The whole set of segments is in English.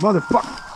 Motherfucker.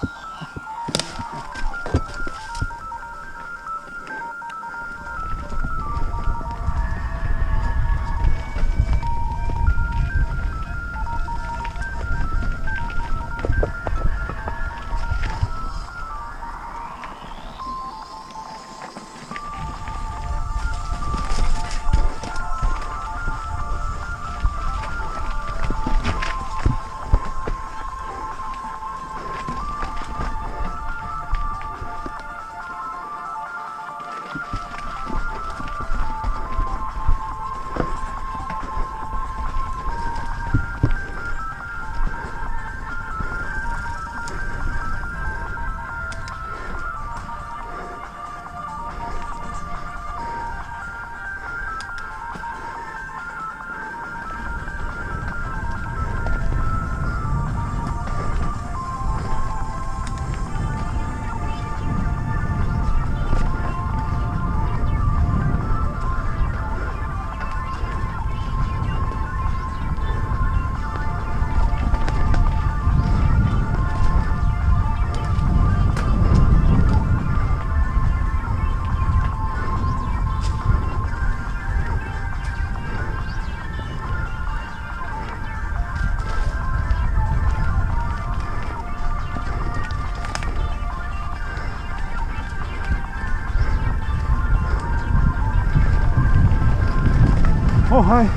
Oh, hi.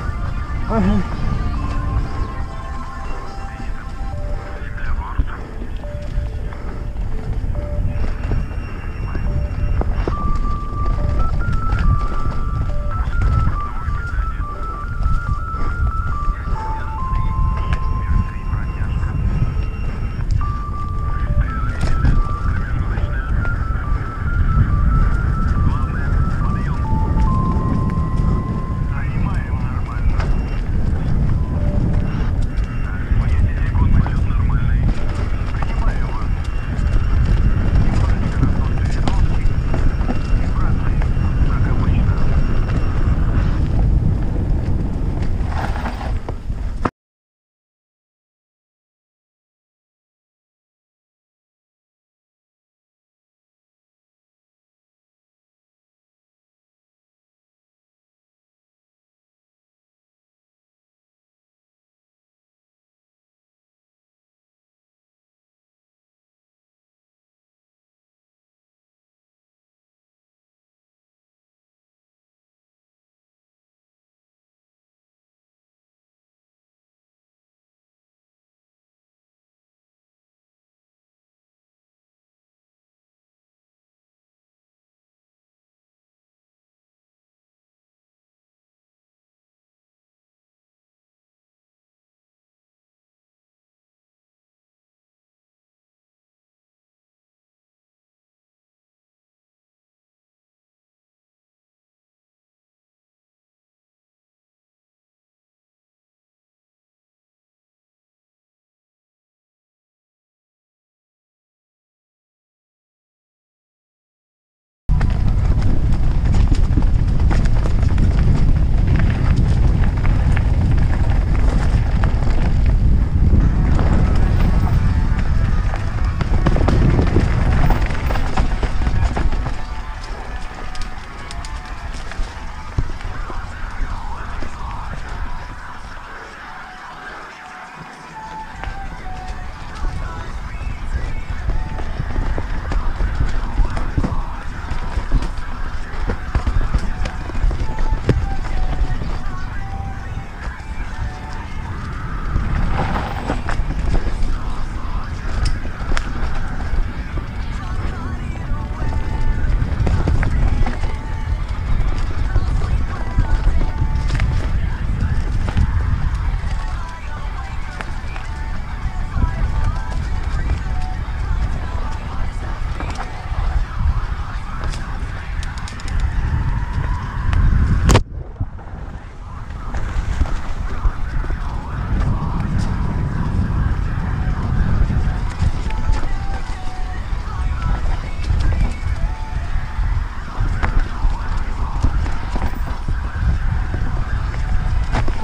Hi,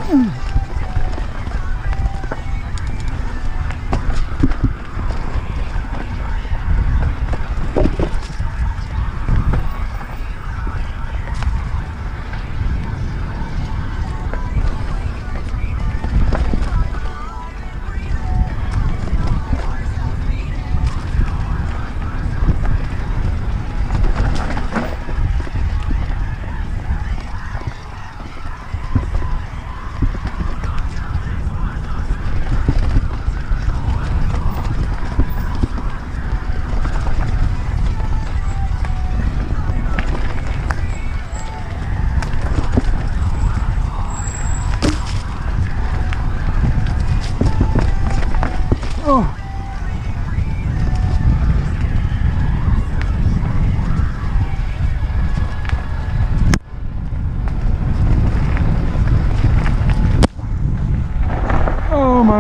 Mm.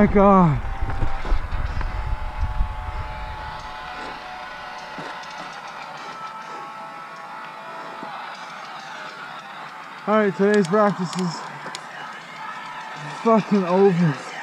My god. Alright, today's practice is fucking over.